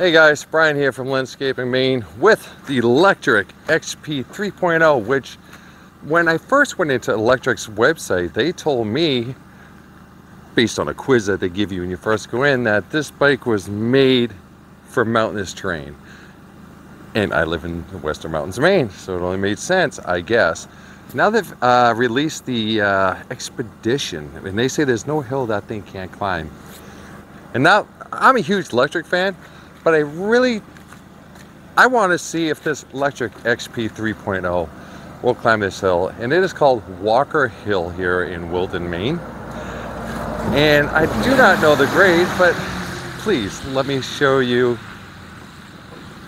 Hey guys, Brian here from Lenscaping Maine with the Lectric XP 3.0, which when I first went into Lectric's website, they told me, based on a quiz that they give you when you first go in, that this bike was made for mountainous terrain. And I live in the Western Mountains, of Maine, so it only made sense, I guess. Now they've uh, released the uh, Expedition, and they say there's no hill that thing can't climb. And now, I'm a huge Lectric fan, but I really, I want to see if this Lectric XP 3.0 will climb this hill. And it is called Walker Hill here in Wilton, Maine. And I do not know the grade, but please let me show you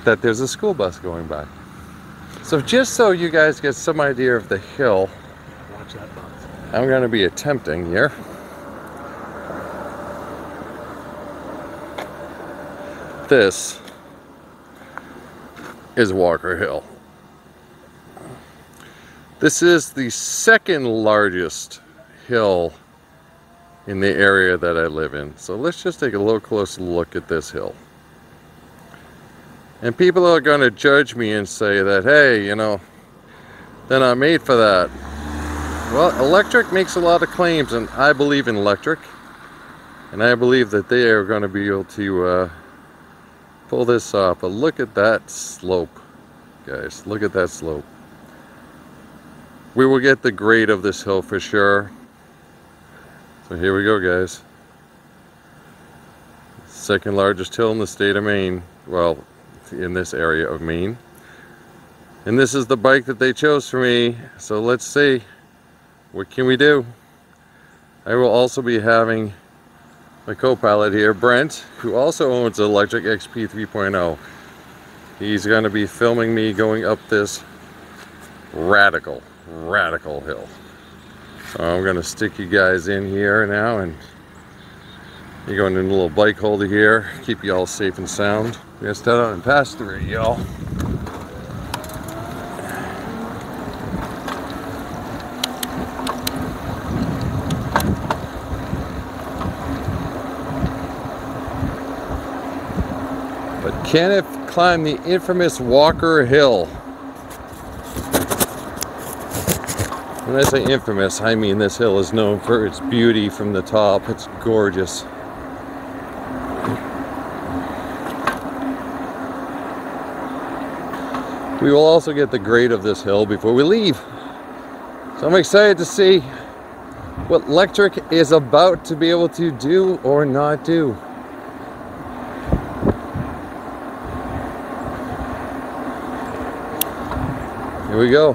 that there's a school bus going by. So just so you guys get some idea of the hill, Watch that bus. I'm going to be attempting here. This is Walker Hill. This is the second largest hill in the area that I live in. So let's just take a little closer look at this hill. And people are going to judge me and say that, hey, you know, they're not made for that. Well, Lectric makes a lot of claims, and I believe in Lectric. And I believe that they are going to be able to uh, pull this off. But look at that slope, guys. Look at that slope. We will get the grade of this hill for sure. So here we go, guys. Second largest hill in the state of Maine. Well, in this area of Maine. And this is the bike that they chose for me. So let's see. What can we do? I will also be having my co-pilot here, Brent, who also owns an Lectric XP 3.0. He's going to be filming me going up this radical, radical hill. So I'm going to stick you guys in here now and you're going in a little bike holder here, keep you all safe and sound. We're going to start out and pass through y'all. But Kenneth climbed the infamous Walker Hill. When I say infamous, I mean this hill is known for its beauty from the top. It's gorgeous. We will also get the grade of this hill before we leave. So I'm excited to see what Lectric is about to be able to do or not do. Here we go.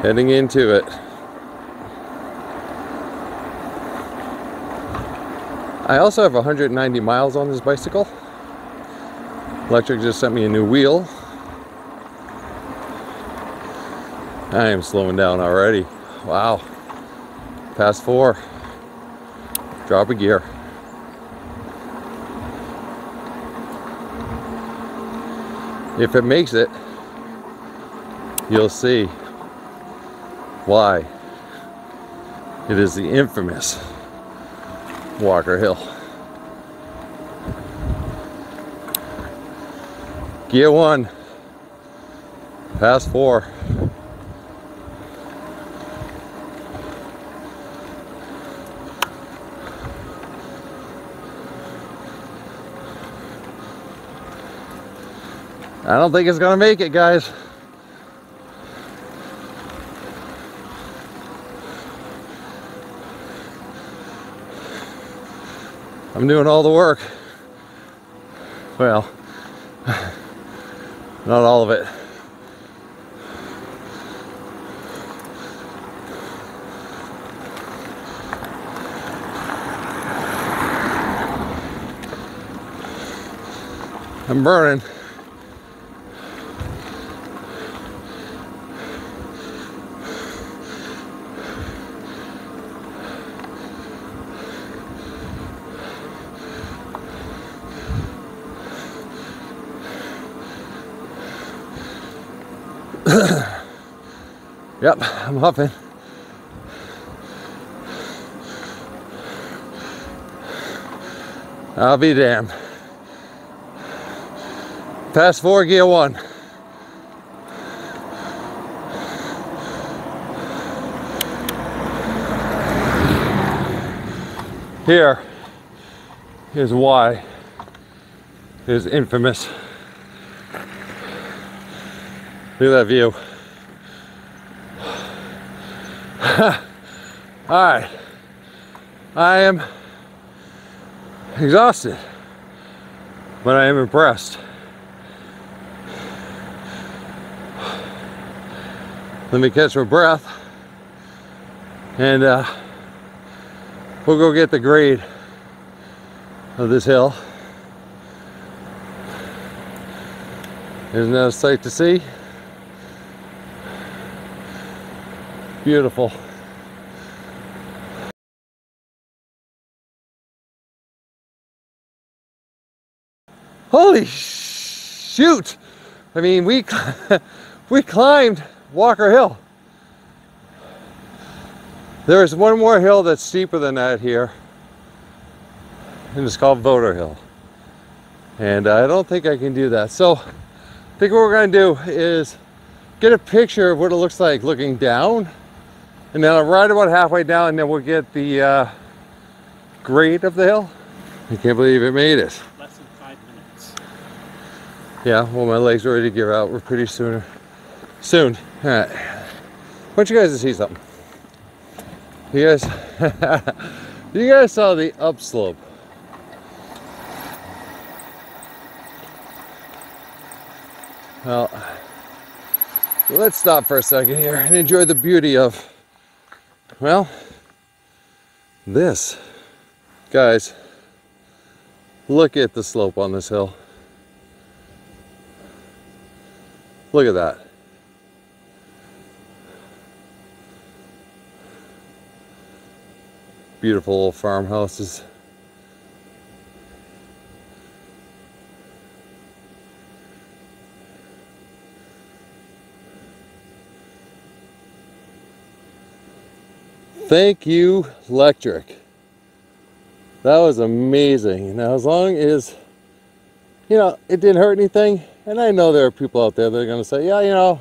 Heading into it. I also have 190 miles on this bicycle. Lectric just sent me a new wheel. I am slowing down already. Wow. Past four. Drop a gear. If it makes it, you'll see why it is the infamous Walker Hill. Gear one, pass four. I don't think it's gonna make it, guys. I'm doing all the work. Well, not all of it. I'm burning. Yep, I'm huffing. I'll be damned. Pass four, gear one. Here is why it is infamous. Look at that view. All right. I am exhausted, but I am impressed. Let me catch my breath and uh, we'll go get the grade of this hill. Isn't that a sight to see? Beautiful. Holy shoot! I mean, we we climbed Walker Hill. There's one more hill that's steeper than that here, and it's called Voter Hill. And I don't think I can do that. So I think what we're gonna do is get a picture of what it looks like looking down, and then ride about halfway down, and then we'll get the uh, grade of the hill. I can't believe it made it. Less than five minutes. Yeah, well, my legs are ready to give out. We're pretty soon. Soon. All right. I want you guys to see something. You guys, you guys saw the upslope. Well, let's stop for a second here and enjoy the beauty of, well, this. Guys, look at the slope on this hill. Look at that. Beautiful little farmhouses. Thank you, Lectric. That was amazing. Now, as long as, you know, it didn't hurt anything, and I know there are people out there that are going to say, yeah, you know,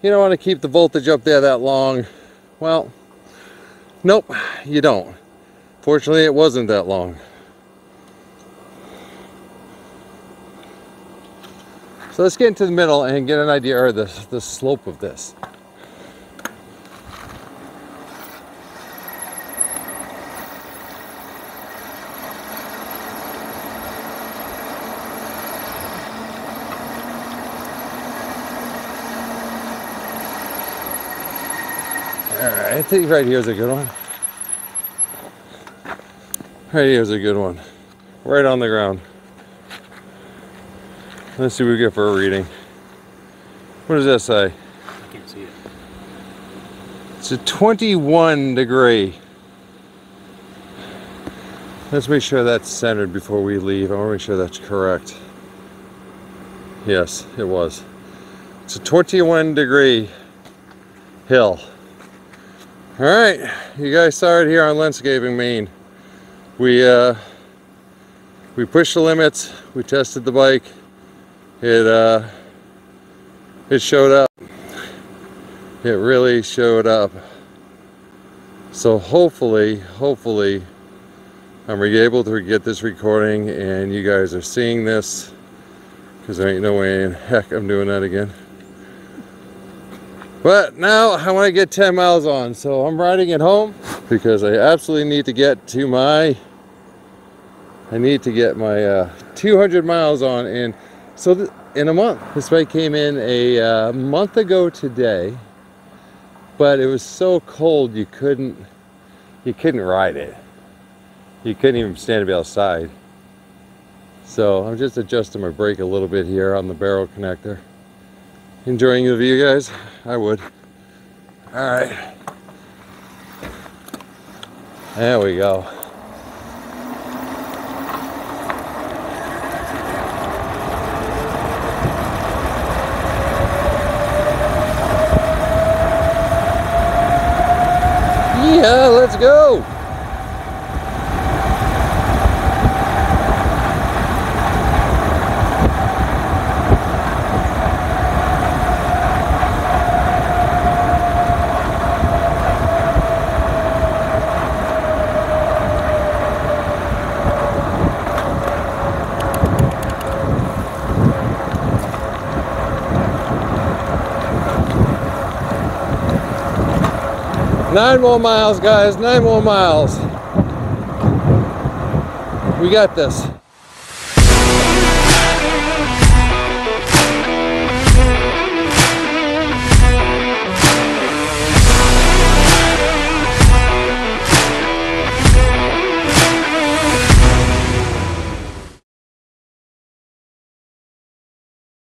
you don't want to keep the voltage up there that long. Well, nope, you don't. Fortunately, it wasn't that long. So let's get into the middle and get an idea of the, the slope of this. Alright, I think right here is a good one. Right here is a good one. Right on the ground. Let's see what we get for a reading. What does that say? I can't see it. It's a 21 degree. Let's make sure that's centered before we leave. I want to make sure that's correct. Yes, it was. It's a 21 degree hill. All right, you guys saw it here on Lenscaping Maine. We uh, we pushed the limits. We tested the bike. It uh, it showed up. It really showed up. So hopefully, hopefully, I'm able to get this recording and you guys are seeing this because there ain't no way in heck I'm doing that again. But now I want to get 10 miles on, so I'm riding it home because I absolutely need to get to my, I need to get my uh, 200 miles on. And so in a month, this bike came in a uh, month ago today, but it was so cold you couldn't, you couldn't ride it. You couldn't even stand to be outside. So I'm just adjusting my brake a little bit here on the barrel connector enjoying the view guys? I would. All right. There we go. Yeah let's go Nine more miles, guys. Nine more miles. We got this.